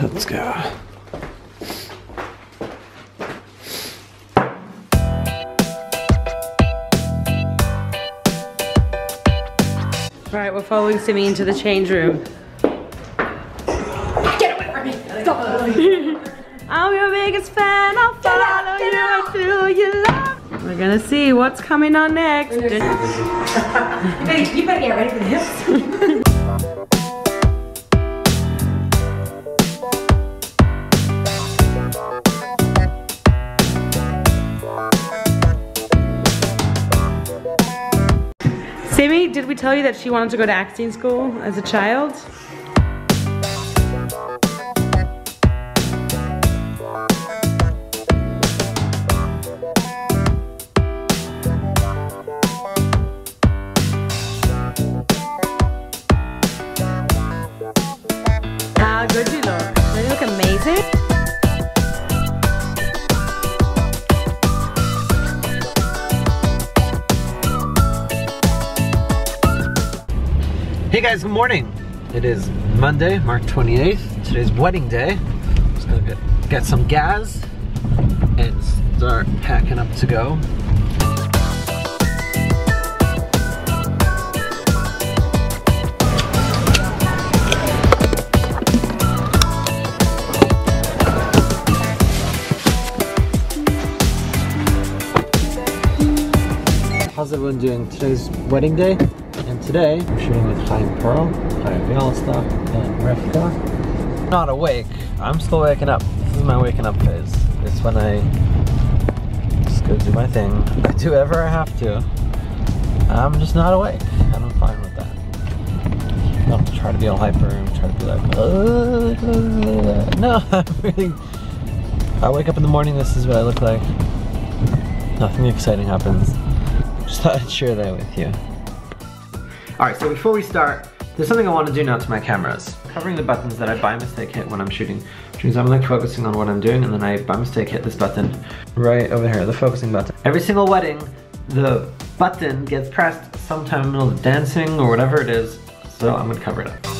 Let's go. All right, we're following Simi into the change room. Get away from me! Go! I'm your biggest fan. I'll follow you until you love. We're gonna see what's coming on next. you, better, you better get ready for the did we tell you that she wanted to go to acting school as a child? Guys, good morning. It is Monday, March 28th. Today's wedding day. Just gonna get, get some gas and start packing up to go. How's everyone doing? Today's wedding day, today I'm shooting with Chaim Perl, Chaim Bialestock, and Rivka. Not awake. I'm still waking up. This is my waking up phase. It's when I just go do my thing. I do whatever I have to. I'm just not awake, and I'm fine with that. I don't try to be all hyper and try to be like, "Uh, no, I'm really. I wake up in the morning. This is what I look like. Nothing exciting happens. Just thought I'd share that with you. Alright, so before we start, there's something I want to do now to my cameras. Covering the buttons that I by mistake hit when I'm shooting. Which means I'm like focusing on what I'm doing and then I by mistake hit this button right over here, the focusing button. Every single wedding, the button gets pressed sometime in the middle of dancing or whatever it is, so I'm gonna cover it up.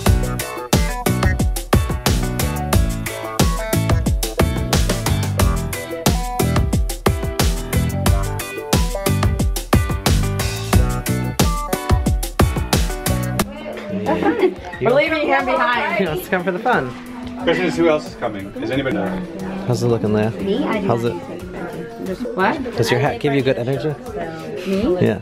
We're leaving him behind. Let's come for the fun. Question is who else is coming? Is anybody know? How's it looking, Leah? Me? How's it? What? Does your hat give you good energy? Me? Yeah.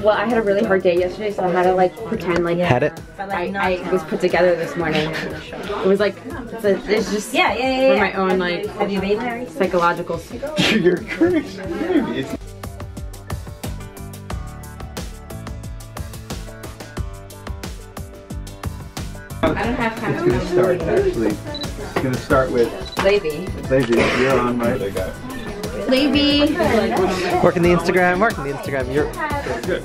Well, I had a really hard day yesterday, so I had to like pretend like Had it? I, I was put together this morning. It was like it's, a, it's just Yeah, yeah, yeah. for my own like Have you been psychological. You're crazy. I don't have time it's gonna start actually. It's gonna start with Lady. Lady. You're on, right? Lady. Working the Instagram, working the Instagram. You're good.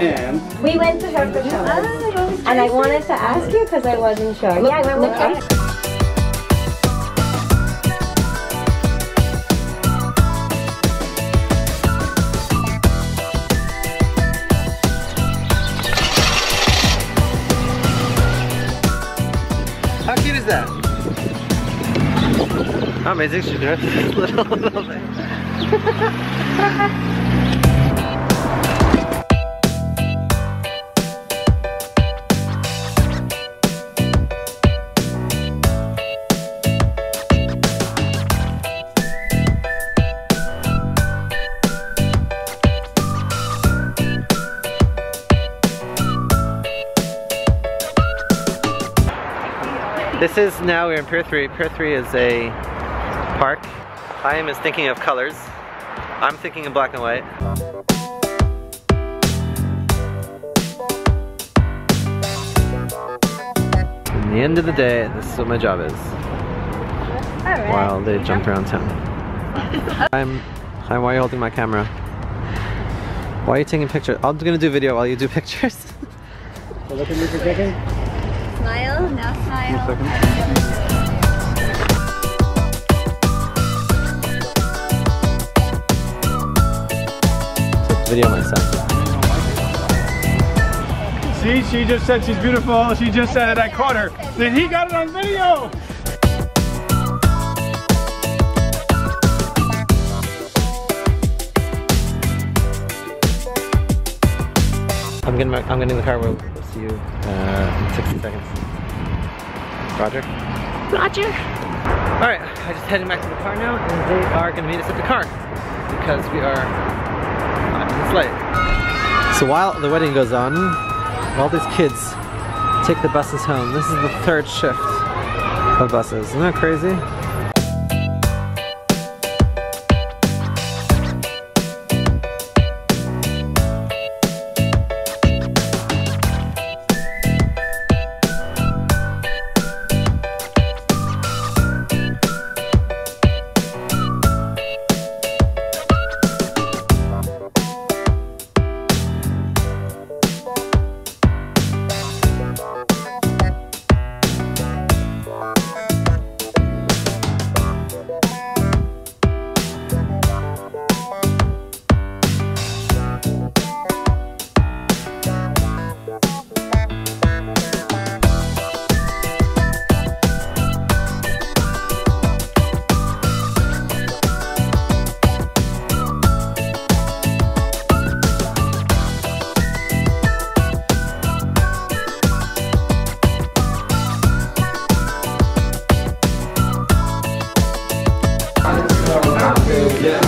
And We went to her for shows. And I wanted to ask you because I wasn't sure. yeah, I went with her. Cute is that? How amazing she dressed. little, little This is now we're in Pier 3. Pier 3 is a park. I am is thinking of colors. I'm thinking of black and white. In the end of the day, this is what my job is. While they jump around town. I'm, Chaim, why are you holding my camera? Why are you taking pictures? I'm gonna do video while you do pictures. smile, now smile. video myself. See, she just said she's beautiful. She just said I caught her. Then he got it on video. I'm getting, I'm getting in the car. We'll see you. Uh, 60 seconds. Roger. Roger. All right, I just heading back to the car now, and they are gonna meet us at the car because we are five minutes late. So while the wedding goes on, all these kids take the buses home. This is the third shift of buses. Isn't that crazy?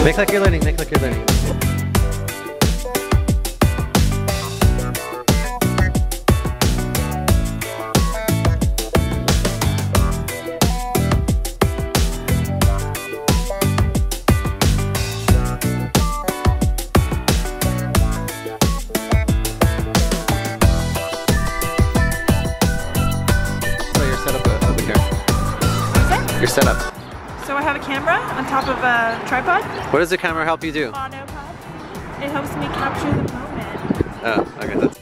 Make like you're learning, make like you're learning. So you're set up uh, over here. You're set up. So I have a camera on top of a tripod. What does the camera help you do? Monopod. It helps me capture the moment. Oh, okay, that's